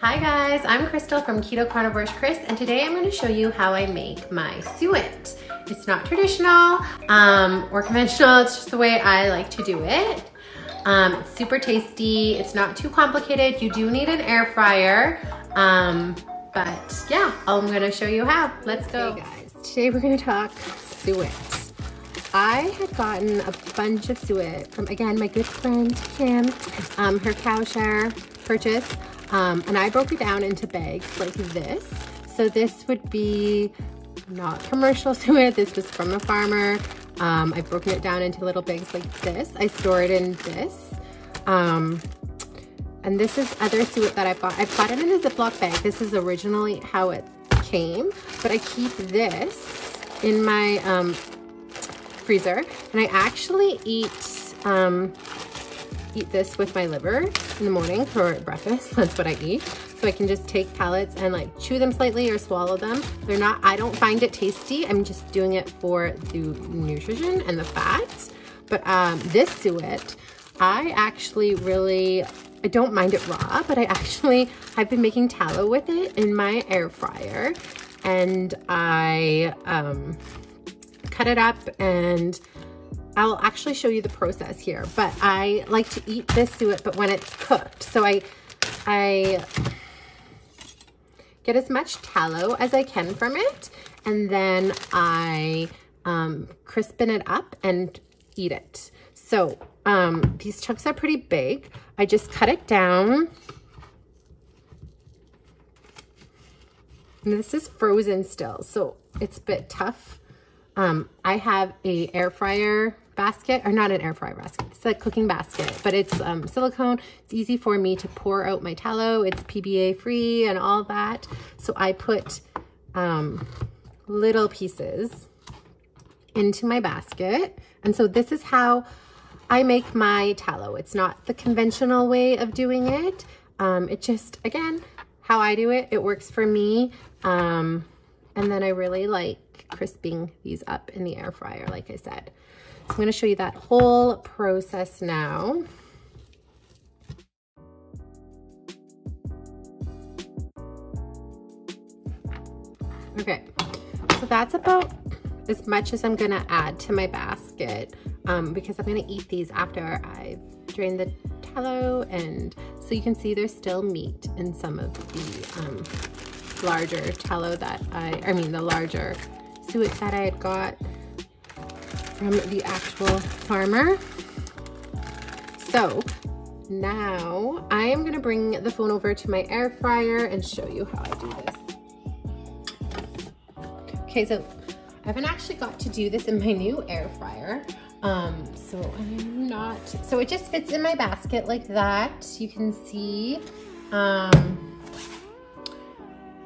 Hi guys, I'm Crystal from Keto Carnivoreish Crys, and today I'm gonna show you how I make my suet. It's not traditional um, or conventional, it's just the way I like to do it. Um, it's super tasty, it's not too complicated. You do need an air fryer, um, but yeah, I'm gonna show you how. Let's go. Hey guys, today we're gonna talk suet. I had gotten a bunch of suet from, again, my good friend Kim, um, her cow share purchase. Um, and I broke it down into bags like this. So this would be not commercial suet. This was from a farmer. Um, I've broken it down into little bags like this. I store it in this. Um, and this is other suet that I bought. I bought it in a Ziploc bag. This is originally how it came, but I keep this in my um, freezer. And I actually eat um, eat this with my liver in the morning for breakfast. That's what I eat. So I can just take pellets and like chew them slightly or swallow them. They're not, I don't find it tasty. I'm just doing it for the nutrition and the fats. But um, this suet, I actually really, I don't mind it raw, but I actually, I've been making tallow with it in my air fryer. And I um, cut it up and I'll actually show you the process here, but I like to eat this suet, but when it's cooked. So I, I get as much tallow as I can from it, and then I um, crispen it up and eat it. So um, these chunks are pretty big. I just cut it down. And this is frozen still, so it's a bit tough. Um, I have a air fryer basket, or not an air fryer basket, it's a cooking basket, but it's um, silicone. It's easy for me to pour out my tallow. It's PBA free and all that. So I put um, little pieces into my basket. And so this is how I make my tallow. It's not the conventional way of doing it. Um, it just, again, how I do it, it works for me. Um, and then I really like crisping these up in the air fryer, like I said. I'm to show you that whole process now. Okay, so that's about as much as I'm gonna add to my basket um, because I'm gonna eat these after I've drained the tallow and so you can see there's still meat in some of the um, larger tallow that I, I mean the larger suet that I had got from the actual farmer. So now I am gonna bring the phone over to my air fryer and show you how I do this. Okay, so I haven't actually got to do this in my new air fryer. Um, so I'm not, so it just fits in my basket like that. You can see, um,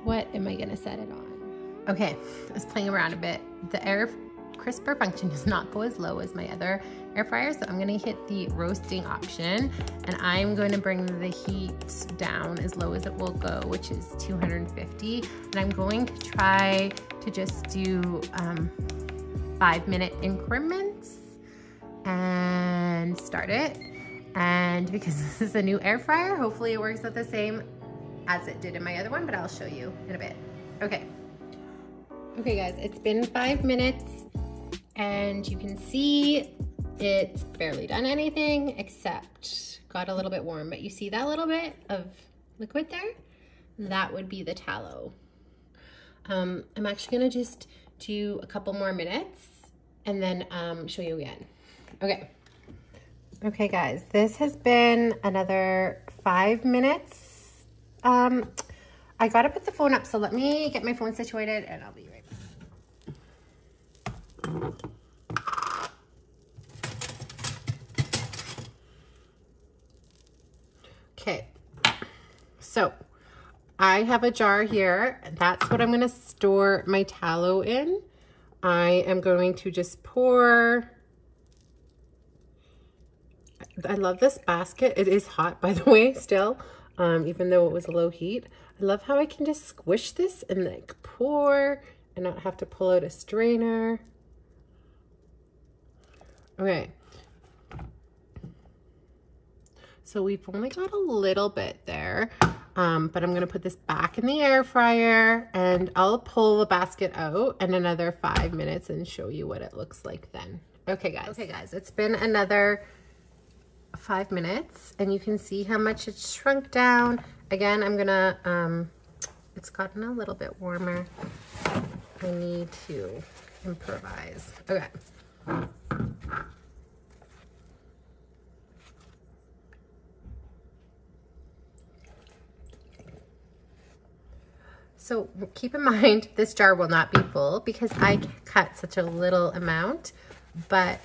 what am I gonna set it on? Okay, I was playing around a bit. The air crisper function does not go as low as my other air fryer. So I'm gonna hit the roasting option and I'm going to bring the heat down as low as it will go, which is 250. And I'm going to try to just do um, five minute increments and start it. And because this is a new air fryer, hopefully it works out the same as it did in my other one, but I'll show you in a bit. Okay. Okay guys, it's been five minutes and you can see it's barely done anything except got a little bit warm, but you see that little bit of liquid there? That would be the tallow. Um, I'm actually gonna just do a couple more minutes and then um, show you again. Okay. Okay guys, this has been another five minutes. Um, I gotta put the phone up, so let me get my phone situated and I'll be right Okay, so I have a jar here. And that's what I'm going to store my tallow in. I am going to just pour. I love this basket. It is hot, by the way, still, um, even though it was low heat. I love how I can just squish this and like pour and not have to pull out a strainer. Okay. So we've only got a little bit there. Um, but I'm gonna put this back in the air fryer and I'll pull the basket out in another five minutes and show you what it looks like then. Okay guys, okay guys, it's been another five minutes and you can see how much it's shrunk down. Again, I'm gonna, um, it's gotten a little bit warmer. I need to improvise. Okay. So keep in mind, this jar will not be full because I cut such a little amount, but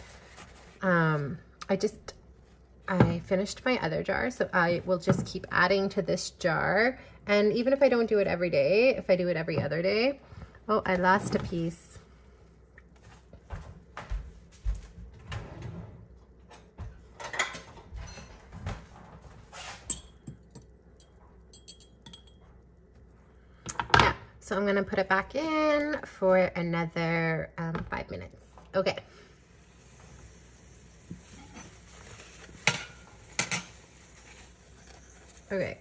um, I just, I finished my other jar, so I will just keep adding to this jar. And even if I don't do it every day, if I do it every other day, oh, I lost a piece. So I'm gonna put it back in for another um, five minutes. Okay. Okay.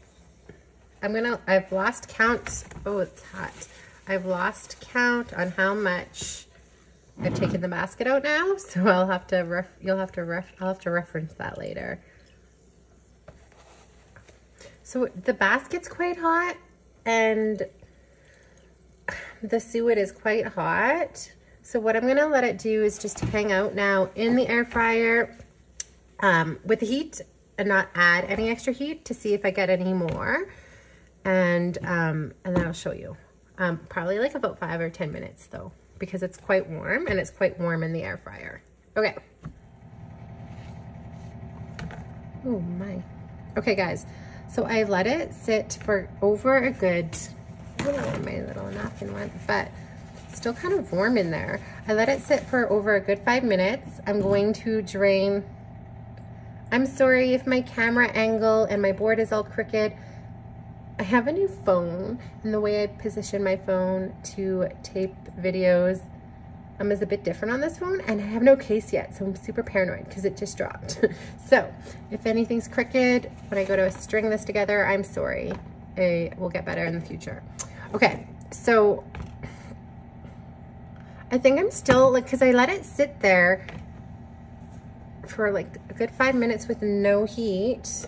I'm gonna, I've lost count. Oh, it's hot. I've lost count on how much I've taken the basket out now. So I'll have to ref, you'll have to ref, I'll have to reference that later. So the basket's quite hot and the suet is quite hot. So what I'm gonna let it do is just hang out now in the air fryer um, with the heat and not add any extra heat to see if I get any more. And, um, and then I'll show you. Um, probably like about five or 10 minutes though, because it's quite warm and it's quite warm in the air fryer. Okay. Oh my. Okay guys, so I let it sit for over a good don't know where my little napkin went, but still kind of warm in there. I let it sit for over a good five minutes. I'm going to drain. I'm sorry if my camera angle and my board is all crooked. I have a new phone and the way I position my phone to tape videos um, is a bit different on this phone and I have no case yet so I'm super paranoid because it just dropped. so if anything's crooked when I go to string this together, I'm sorry. It will get better in the future. Okay, so I think I'm still like, cause I let it sit there for like a good five minutes with no heat.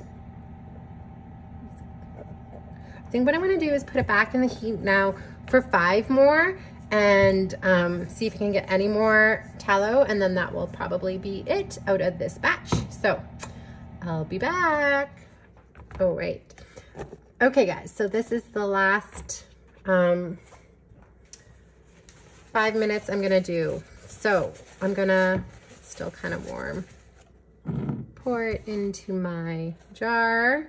I think what I'm gonna do is put it back in the heat now for five more and um, see if we can get any more tallow and then that will probably be it out of this batch. So I'll be back. Oh, right. Okay guys, so this is the last um, five minutes I'm gonna do. So I'm gonna, still kind of warm, pour it into my jar.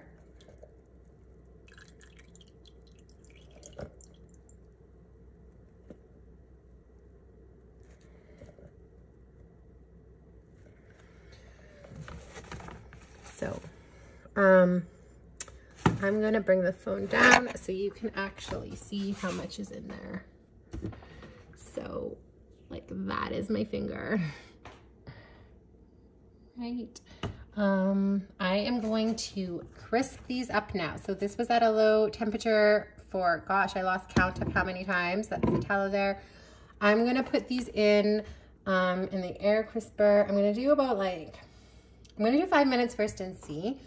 So, um, I'm gonna bring the phone down so you can actually see how much is in there. So like that is my finger, right? Um, I am going to crisp these up now. So this was at a low temperature for, gosh, I lost count of how many times. That's the tallow there. I'm gonna put these in um, in the air crisper. I'm gonna do about like, I'm gonna do five minutes first and see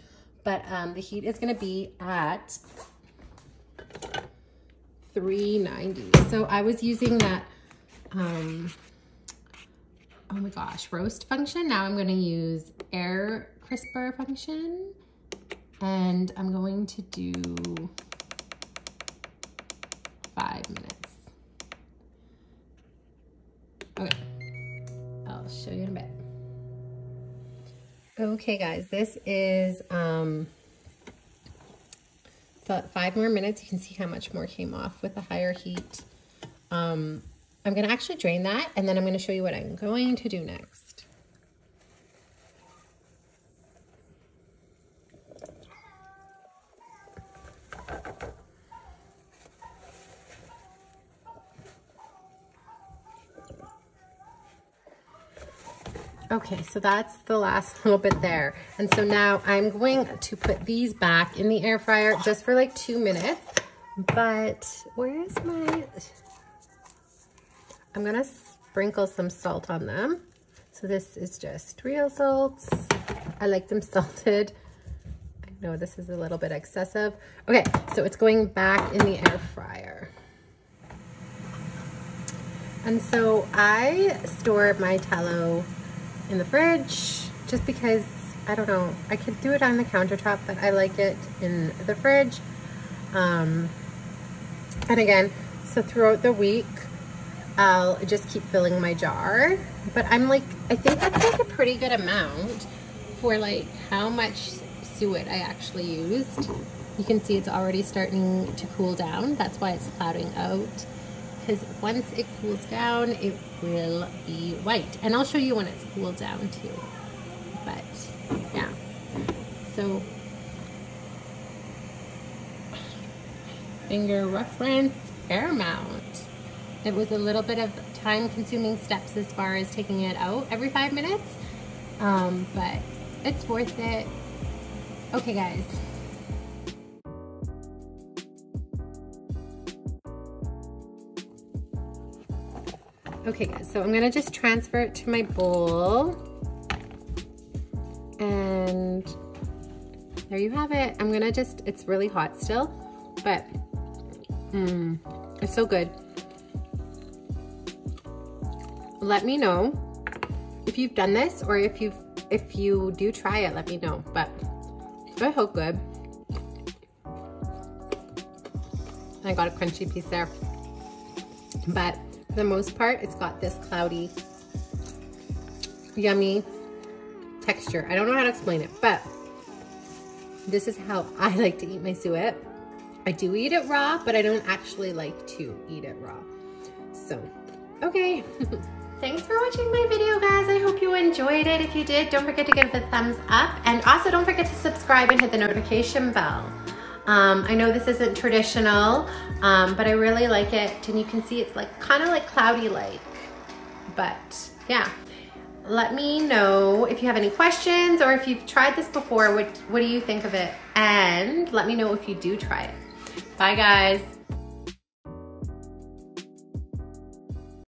but um, the heat is gonna be at 390. So I was using that, um, oh my gosh, roast function. Now I'm gonna use air crisper function and I'm going to do Okay, guys, this is um, five more minutes. You can see how much more came off with the higher heat. Um, I'm going to actually drain that, and then I'm going to show you what I'm going to do next. Okay, so that's the last little bit there. And so now I'm going to put these back in the air fryer just for like two minutes. But where's my, I'm gonna sprinkle some salt on them. So this is just real salt. I like them salted. I know this is a little bit excessive. Okay, so it's going back in the air fryer. And so I store my tallow in the fridge just because, I don't know, I could do it on the countertop, but I like it in the fridge. Um, and again, so throughout the week, I'll just keep filling my jar. But I'm like, I think that's like a pretty good amount for like how much suet I actually used. You can see it's already starting to cool down. That's why it's clouding out. Because once it cools down, it will be white. And I'll show you when it's cooled down too. But yeah, so finger reference air mount. It was a little bit of time consuming steps as far as taking it out every five minutes, um, but it's worth it. Okay guys, Okay guys, so I'm gonna just transfer it to my bowl. And there you have it. I'm gonna just, it's really hot still, but mmm, it's so good. Let me know if you've done this or if you've, if you do try it, let me know, but I hope good. I got a crunchy piece there, but the most part, it's got this cloudy, yummy texture. I don't know how to explain it, but this is how I like to eat my suet. I do eat it raw, but I don't actually like to eat it raw. So, okay. Thanks for watching my video, guys. I hope you enjoyed it. If you did, don't forget to give it a thumbs up. And also don't forget to subscribe and hit the notification bell. Um, I know this isn't traditional, um, but I really like it. And you can see it's like kind of like cloudy like, but yeah. Let me know if you have any questions or if you've tried this before, what, what do you think of it? And let me know if you do try it. Bye guys.